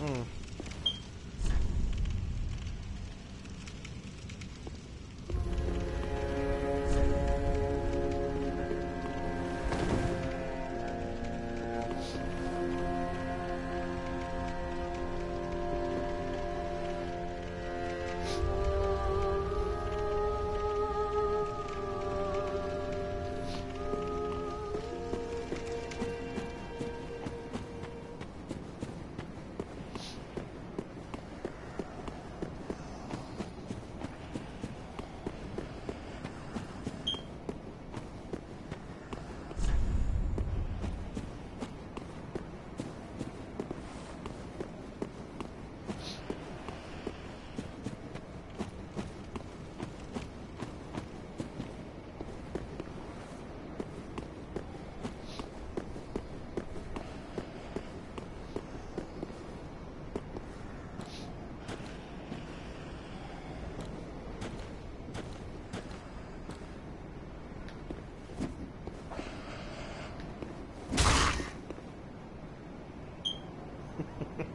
Hmm.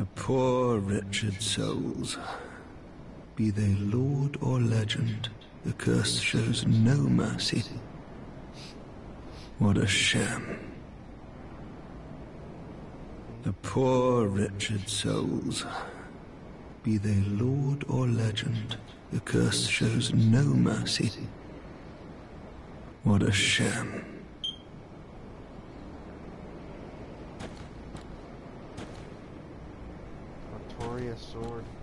The poor wretched souls. Be they lord or legend, the curse shows no mercy. What a sham. The poor wretched souls. Be they lord or legend, the curse shows no mercy. What a sham. Notorious sword.